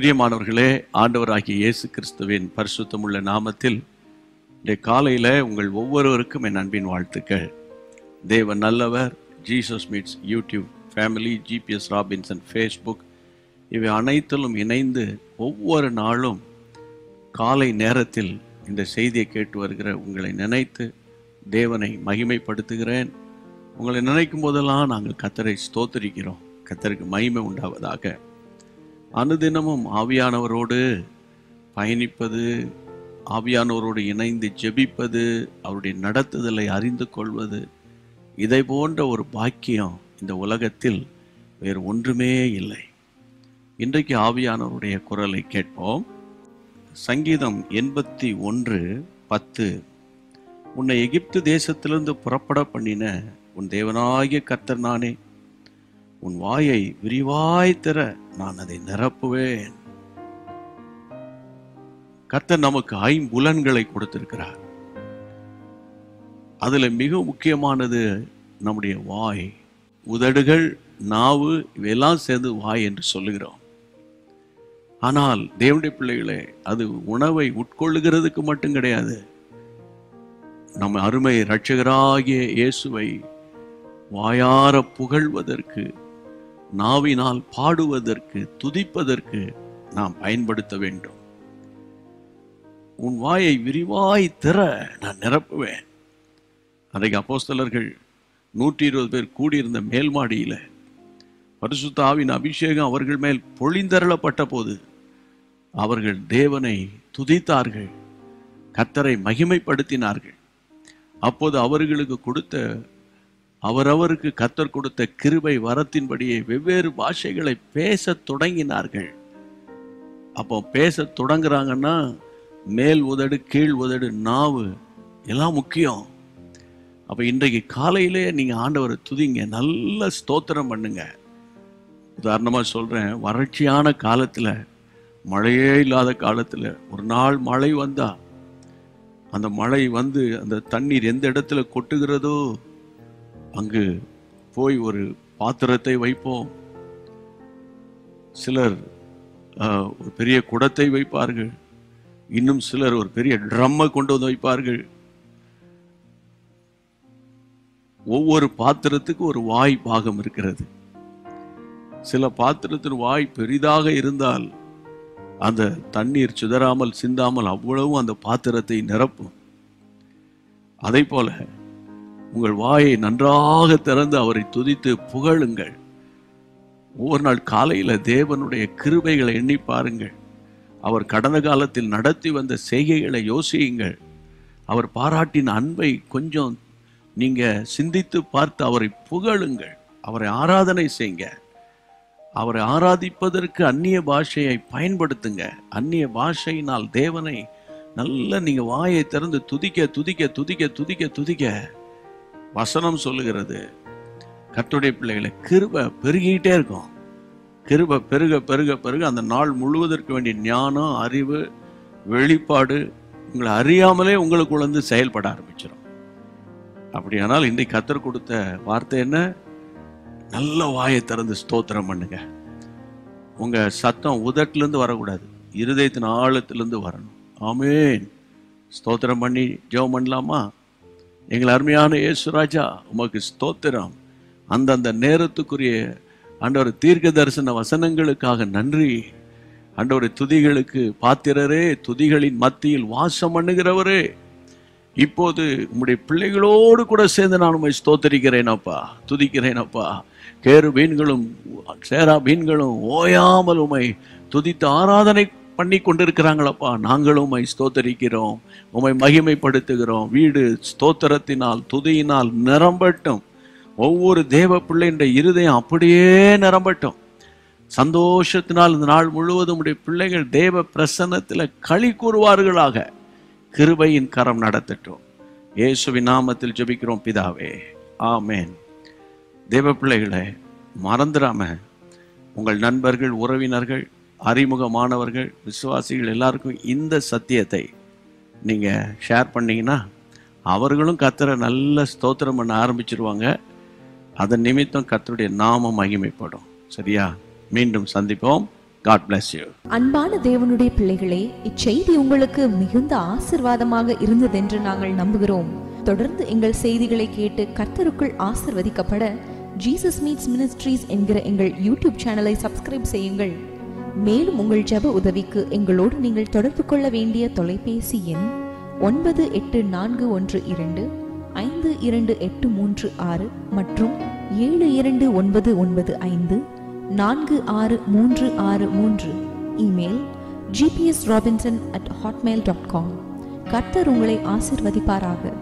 பிரியமானவர்களே ஆண்டவராகிய இயேசு கிறிஸ்துவின் பரிசுத்தமுள்ள நாமத்தில் இன்றைய காலையில் உங்கள் ஒவ்வொருவருக்கும் என் அன்பின் வாழ்த்துக்கள். தேவன் நல்லவர் Jesus meets YouTube family GPS Robinson Facebook இவை அனைத்திலும் இணைந்து ஒவ்வொரு நாளும் காலை நேரத்தில் இந்த செய்தியை கேட்டு வருகிற உங்களை நினைத்து தேவனை மகிமைப்படுத்துகிறேன். உங்களை நினைக்கும் போதெல்லாம் நாங்கள் கத்தரை ஸ்தோத்தரிக்கிறோம். கத்தருக்கு மகிமை உண்டாவதாக. அனுதினமும் ஆவியானவரோடு பயணிப்பது ஆவியானவரோடு இணைந்து ஜெபிப்பது அவருடைய நடத்துதலை அறிந்து கொள்வது இதை போன்ற ஒரு பாக்கியம் இந்த உலகத்தில் வேறு ஒன்றுமே இல்லை. இன்றைக்கு ஆவியானவருடைய குரலை கேட்போம். சங்கீதம் எண்பத்தி ஒன்று பத்து. உன்னை எகிப்து தேசத்திலிருந்து புறப்பட பண்ணின உன் தேவனாகிய கர்த்தர் நானே. உன் வாயை விரிவாய் திற நான் அதை நிரப்புவேன். கர்த்தர் நமக்கு ஐம்புலன்களை கொடுத்திருக்கிறார். அதுல மிக முக்கியமானது நம்முடைய வாய் உதடுகள் நாவு இவையெல்லாம் சேர்ந்து வாய் என்று சொல்லுகிறோம். ஆனால் தேவனுடைய பிள்ளைகளே அது உணவை உட்கொள்ளுகிறதுக்கு மட்டும் கிடையாது. நம்ம அருமை இரட்சகராகிய இயேசுவை வாயார புகழ்வதற்கு நாவினால் பாடுவதற்கு துதிப்பதற்கு நாம் பயன்படுத்த வேண்டும். உன் வாயை விரிவாய் திற நான் நிரப்புவேன். அன்றைக்கு அப்போஸ்தலர்கள் நூற்றி இருபது பேர் கூடியிருந்த மேல் மாடியில அபிஷேகம் அவர்கள் மேல் பொழிந்தருளப்பட்ட போது அவர்கள் தேவனை துதித்தார்கள் கத்தரை மகிமைப்படுத்தினார்கள். அப்போது அவர்களுக்கு கொடுத்த அவரவருக்கு கத்தர் கொடுத்த கிருபை வரத்தின்படியே வெவ்வேறு பாஷைகளை பேசத் தொடங்கினார்கள். அப்போ பேச தொடங்குறாங்கன்னா மேல் உதடு கீழ் உதடு நாவு எல்லாம் முக்கியம். அப்போ இன்றைக்கு காலையிலே நீங்கள் ஆண்டவரை துதிங்க நல்ல ஸ்தோத்திரம் பண்ணுங்க. உதாரணமாக சொல்கிறேன் வறட்சியான காலத்தில் மழையே இல்லாத காலத்தில் ஒரு நாள் மழை வந்தா அந்த மழை வந்து அந்த தண்ணீர் எந்த இடத்துல கொட்டுகிறதோ அங்கு போய் ஒரு பாத்திரத்தை வைப்போம். சிலர் ஒரு பெரிய குடத்தை வைப்பார்கள். இன்னும் சிலர் ஒரு பெரிய ட்ரம்மை கொண்டு வந்து வைப்பார்கள். ஒவ்வொரு பாத்திரத்துக்கு ஒரு வாய் பாகம் இருக்கிறது. சில பாத்திரத்தின் வாய் பெரிதாக இருந்தால் அந்த தண்ணீர் சிதறாமல் சிந்தாமல் அவ்வளவும் அந்த பாத்திரத்தை நிரப்பும். அதே போல உங்கள் வாயை நன்றாக திறந்து அவரை துதித்து புகழுங்கள். ஒவ்வொரு நாள் காலையில் தேவனுடைய கிருபைகளை எண்ணி பாருங்கள். அவர் கடந்த காலத்தில் நடத்தி வந்த செய்கைகளை யோசியுங்கள். அவர் பாராட்டின அன்பை கொஞ்சம் நீங்கள் சிந்தித்து பார்த்து அவரை புகழுங்கள். அவரை ஆராதனை செய்யுங்க. அவரை ஆராதிப்பதற்கு அந்நிய பாஷையை பயன்படுத்துங்க. அந்நிய பாஷையினால் தேவனை நல்ல நீங்கள் வாயை திறந்து துதிக்க துதிக்க துதிக்க துதிக்க துதிக்க வசனம் சொல்லுகிறது. கத்துடைய பிள்ளைகளை கிருபை பெருகிட்டே இருக்கும். கிருபை பெருக பெருக பெருக அந்த நாள் முழுவதற்கு வேண்டிய ஞானம் அறிவு வெளிப்பாடு உங்களை அறியாமலே உங்களுக்குள்ள வந்து செயல்பட ஆரம்பிச்சிடும் அப்படியானால் இன்றைக்கு கத்தர் கொடுத்த வார்த்தை என்ன? நல்ல வாயை திறந்து ஸ்தோத்திரம் பண்ணுங்க. உங்கள் சத்தம் உதட்டிலேருந்து வரக்கூடாது. இருதயத்தின் ஆழத்துலேருந்து வரணும். ஆமேன். ஸ்தோத்திரம் பண்ணி ஜெபம் பண்ணலாமா? எங்கள் அருமையான இயேசுராஜா உமக்கு ஸ்தோத்திரம். அந்தந்த நேரத்துக்குரிய ஆண்டவர் தீர்க்க தரிசன வசனங்களுக்காக நன்றி. ஆண்டவர் துதிகளுக்கு பாத்திரரே துதிகளின் மத்தியில் வாசம் பண்ணுகிறவரே. இப்போது உம்முடைய பிள்ளைகளோடு கூட சேர்ந்து நான் உண்மை ஸ்தோத்தரிக்கிறேனப்பா துதிக்கிறேனப்பா கேரு மீன்களும் சேரா மீன்களும் ஓயாமல் உமை துதித்து ஆராதனை பண்ணி கொண்டிருக்கிறாங்களப்பா நாங்களும் உம்மை ஸ்தோத்தரிக்கிறோம். உம்மை மகிமைப்படுத்துகிறோம். வீடு ஸ்தோத்திரத்தினால் துதியினால் நிரம்பட்டும். ஒவ்வொரு தேவ பிள்ளைன்ற இருதயம் அப்படியே நிரம்பட்டும். சந்தோஷத்தினால் இந்த நாள் முழுவதும் உடைய பிள்ளைகள் தேவ பிரசன்னத்தில் களி கூறுவார்களாக. கிருபையின் கரம் நடத்தட்டும். இயேசுவின் நாமத்தில் ஜபிக்கிறோம் பிதாவே. ஆமேன். தேவ பிள்ளைகளை மறந்துடாம உங்கள் நண்பர்கள் உறவினர்கள் அறிமுகமானவர்கள் விசுவாசிகள் எல்லாருக்கும் இந்த சத்தியத்தை நீங்கள் ஷேர் பண்ணிங்கன்னா அவர்களும் கத்தரை நல்ல ஸ்தோத்திரம் பண்ண ஆரம்பிச்சிருவாங்க. அதன் நிமித்தம் கத்தருடைய நாமம் மகிமைப்படும். சரியா? மீண்டும் சந்திப்போம். காட் பிளஸ் யூ அன்பான தேவனுடைய பிள்ளைகளே இச்செய்தி உங்களுக்கு மிகுந்த ஆசிர்வாதமாக இருந்ததென்று நாங்கள் நம்புகிறோம். தொடர்ந்து எங்கள் செய்திகளை கேட்டு கர்த்தருக்குள் ஆசிர்வதிக்கப்பட ஜீசஸ் மீட்ஸ் மினிஸ்ட்ரீஸ் என்கிற எங்கள் யூடியூப் சேனலை சப்ஸ்கிரைப் செய்யுங்கள். மேலும் உங்கள் ஜெப உதவிக்கு எங்களோடு நீங்கள் தொடர்பு கொள்ள வேண்டிய தொலைபேசி எண் ஒன்பது எட்டு நான்கு ஒன்று இரண்டு ஐந்து இரண்டு எட்டு மூன்று ஆறு மற்றும் ஏழு இரண்டு ஒன்பது ஒன்பது ஐந்து நான்கு ஆறு மூன்று ஆறு மூன்று. Email GPS Robinson at Hotmail dot com கர்த்தர் உங்களை ஆசிர்வதிப்பாராக.